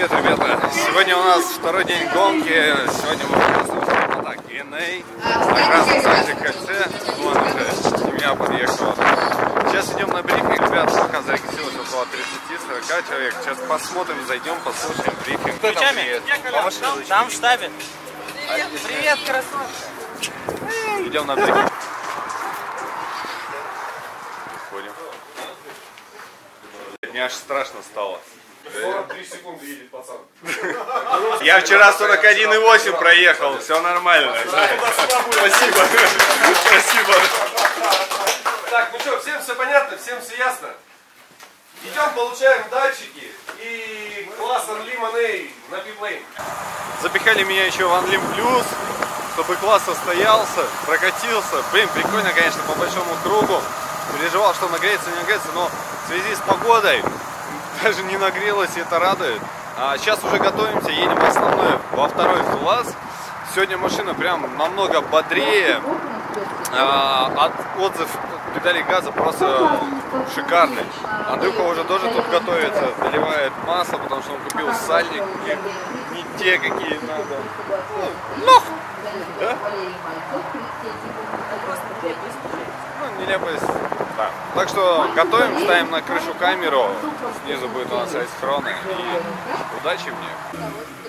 Привет, ребята! Сегодня у нас второй день гонки. Сегодня мы участвуем так, ENA на красном КЦ. Вон уже меня подъехала. Сейчас идем на брифинг. Ребят, пока зарегистрировалось около 30-40 человек. Сейчас посмотрим, зайдем, послушаем брифинг. Кто там приедет? Там, в штабе. Привет, красавчик. Идем на брифинг. Ходим. Мне аж страшно стало. 43 секунды едет пацан. Я вчера 41,8 проехал, все нормально. Спасибо. Спасибо. Так, ну что, всем все понятно, всем все ясно? Идем, получаем датчики и класс Unlim на биплейн. Запихали меня еще в Unlim Plus, чтобы класс состоялся, прокатился. Блин, прикольно, конечно, по большому кругу. Переживал, что нагреется, не нагреется, но в связи с погодой даже не нагрелось, и это радует. А сейчас уже готовимся, едем в основной, во второй класс. Сегодня машина прям намного бодрее. А, от отзыв педали газа просто шикарный. Андрюха уже тоже тут готовится, доливает масло, потому что он купил сальники не те, какие надо. Ну, да? Ну, нелепость. Да. Так что готовим, ставим на крышу камеру. Снизу будет у нас айсхрона. И удачи мне.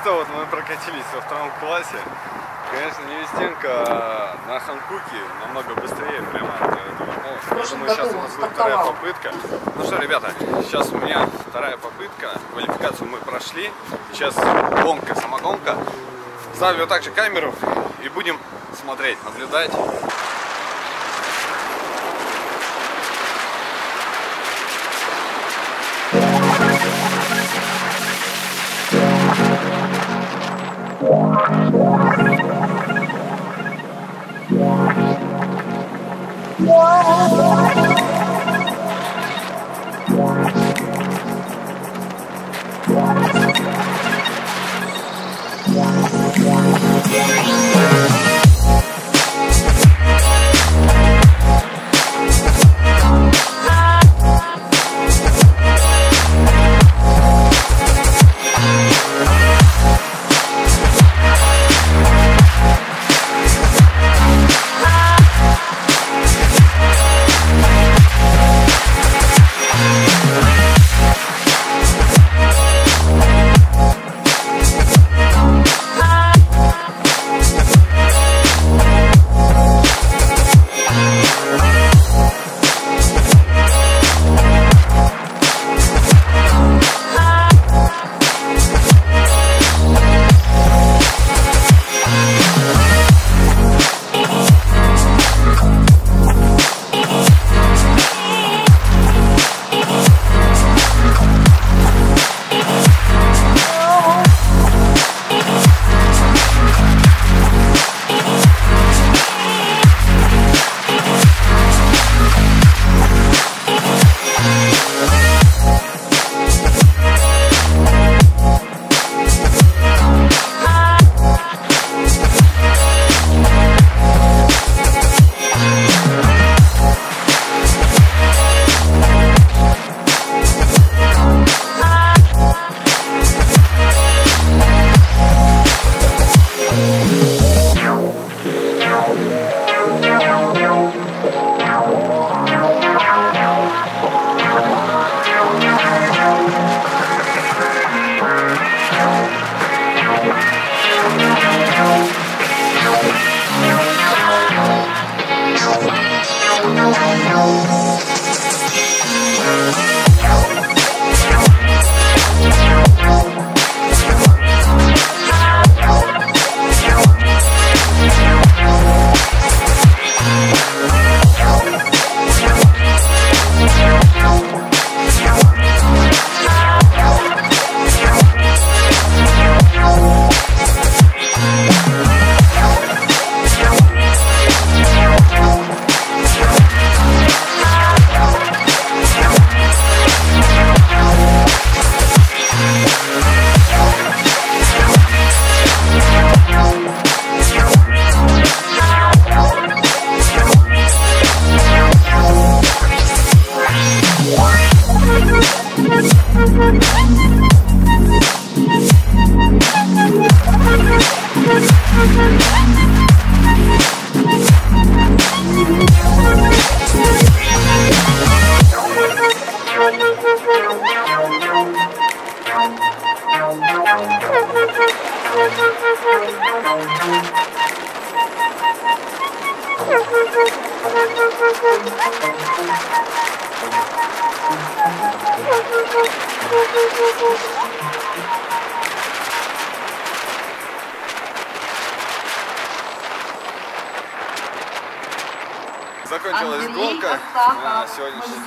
Что, вот мы прокатились во втором классе. Конечно, не вестенка а на Ханкуке намного быстрее прямо от этого моста. Я думаю, сейчас у нас будет вторая попытка. Ну что, ребята, сейчас у меня вторая попытка. Квалификацию мы прошли. Сейчас гонка, самогонка. Ставлю также камеру и будем смотреть, наблюдать. Yeah.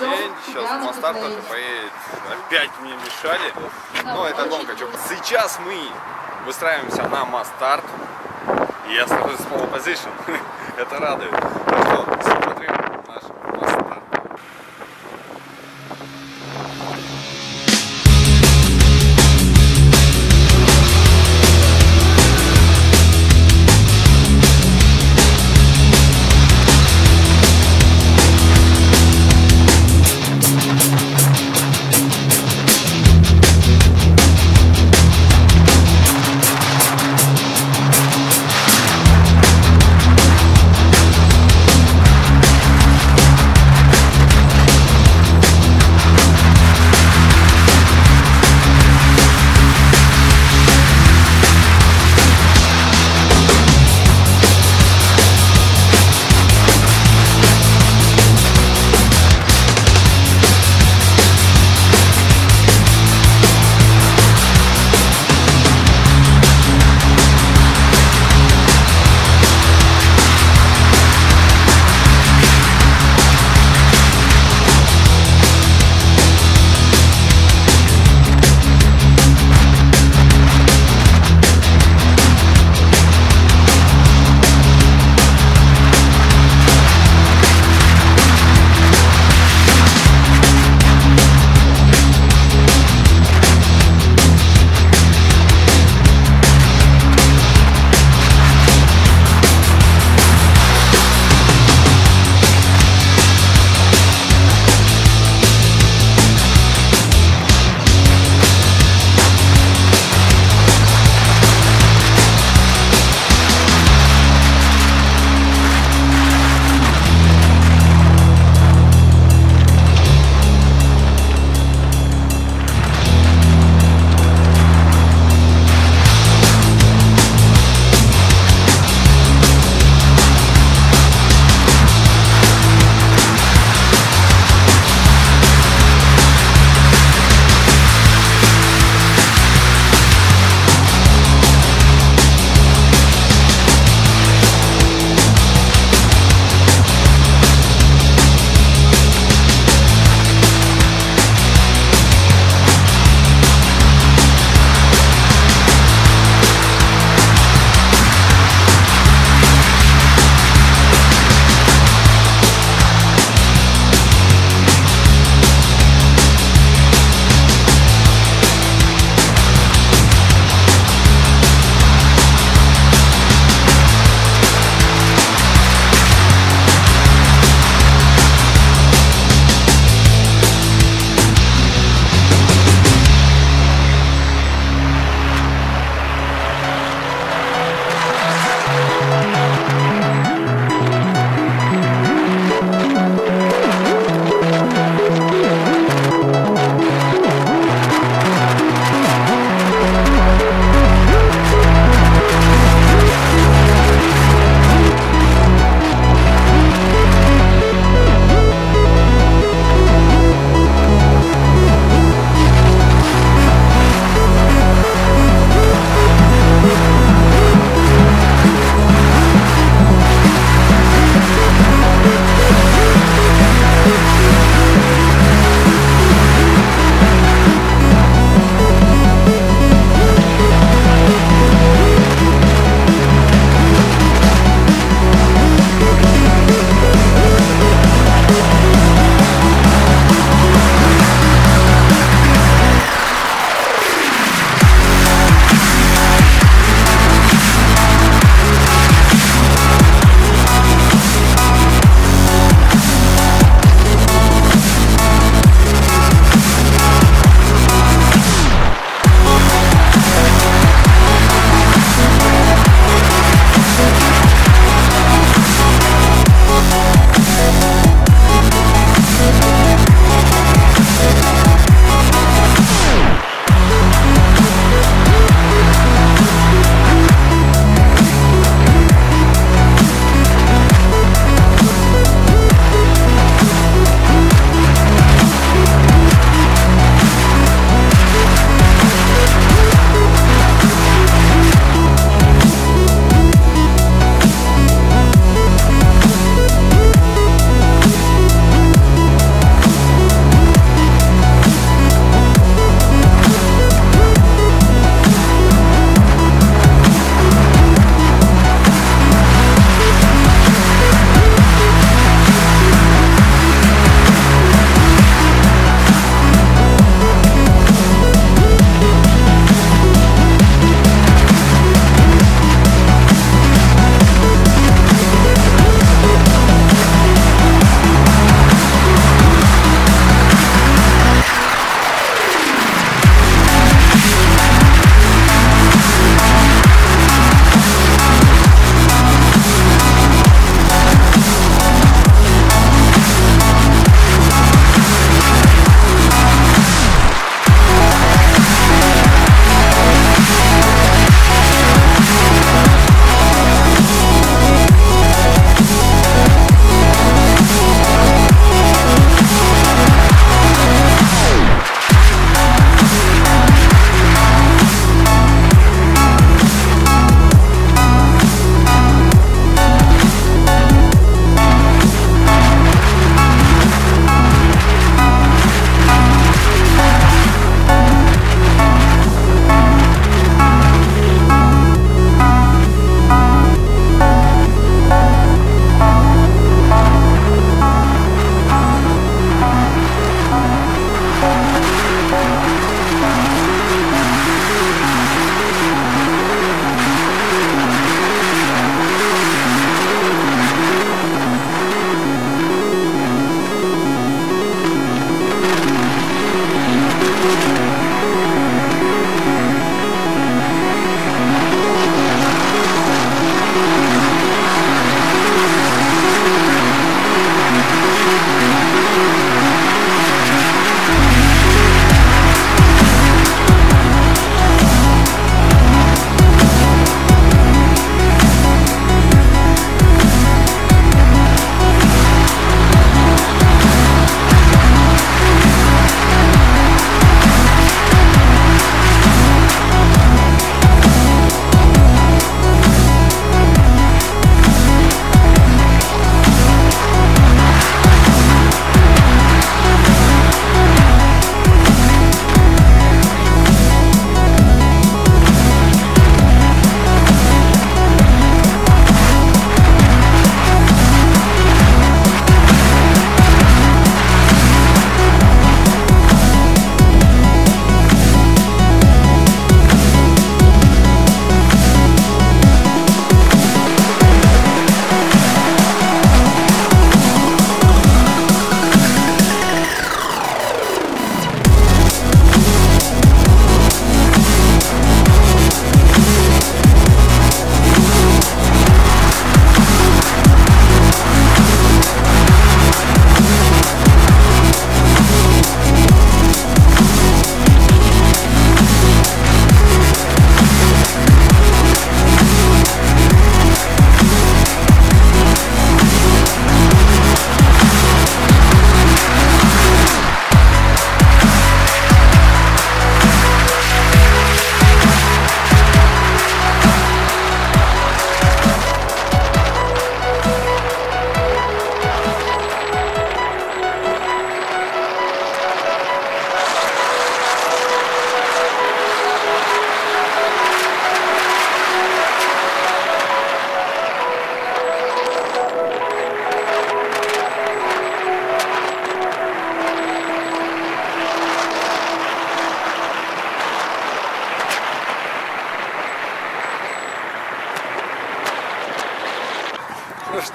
День. Сейчас на на старт повторении. это поедет. Опять мне мешали. Но это очень гонка. Сейчас мы выстраиваемся на масс-старт. И я сажусь с pole position. это радует. Так что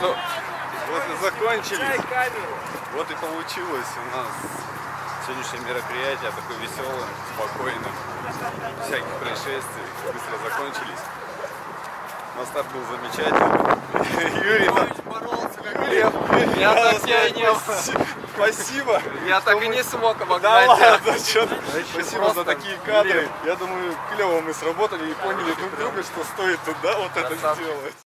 что, вот и закончились. Вот и получилось у нас сегодняшнее мероприятие такое веселое, спокойное. Всяких происшествий быстро закончились. Но старт был замечательный. Юрий там боролся как лев. Я так тебя и не Спасибо. Спасибо. Я так и не смог Да обогнать ладно, ты. Спасибо за такие кадры. Я думаю, клево мы сработали и поняли друг друга, что стоит туда вот это сделать.